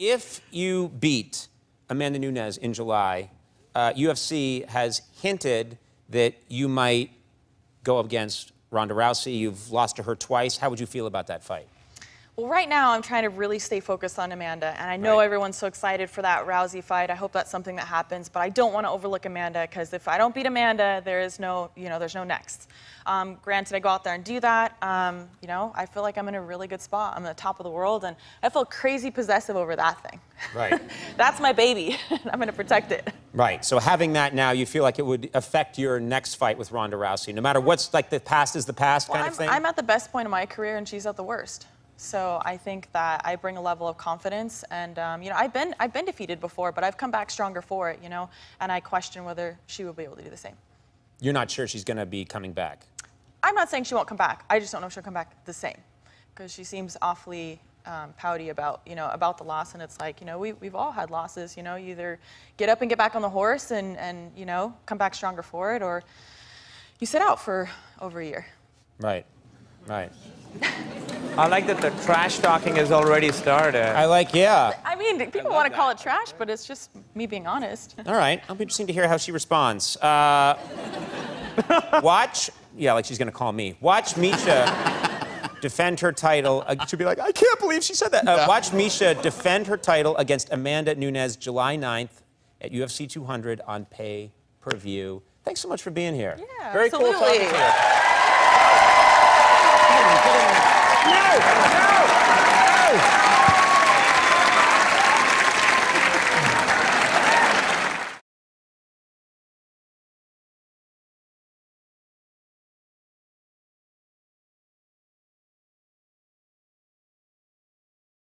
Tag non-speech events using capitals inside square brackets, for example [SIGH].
if you beat Amanda Nunes in July, uh, UFC has hinted that you might go up against Ronda Rousey. You've lost to her twice. How would you feel about that fight? Well, right now I'm trying to really stay focused on Amanda, and I know Right. everyone's so excited for that Rousey fight. I hope that's something that happens, but I don't want to overlook Amanda because if I don't beat Amanda, there is no, you know, there's no next. Um, granted, I go out there and do that. Um, you know, I feel like I'm in a really good spot. I'm at the top of the world, and I feel crazy possessive over that thing. Right. [LAUGHS] that's my baby. [LAUGHS] I'm going to protect it. Right. So having that now, you feel like it would affect your next fight with Ronda Rousey, no matter what's like the past is the past Well, kind I'm, of thing. I'm at the best point of my career, and she's at the worst. So I think that I bring a level of confidence, and um, you know, I've been I've been defeated before, but I've come back stronger for it. You know, and I question whether she will be able to do the same. You're not sure she's going to be coming back. I'm not saying she won't come back. I just don't know if she'll come back the same, because she seems awfully um, pouty about you know about the loss, and it's like you know we we've all had losses. You know, you either get up and get back on the horse and and you know come back stronger for it, or you sit out for over a year. Right. Right. [LAUGHS] I like that the trash talking has already started. I like, yeah. I mean, people want to call it trash, but it's just me being honest. All right. I'll be interesting to hear how she responds. Uh, [LAUGHS] watch, yeah, like she's going to call me. Watch Miesha defend her title. Uh, she'll be like, I can't believe she said that. Uh, watch Miesha defend her title against Amanda Nunes July 9th at UFC 200 on pay per view. Thanks so much for being here. Yeah, Very cool absolutely. talking to you.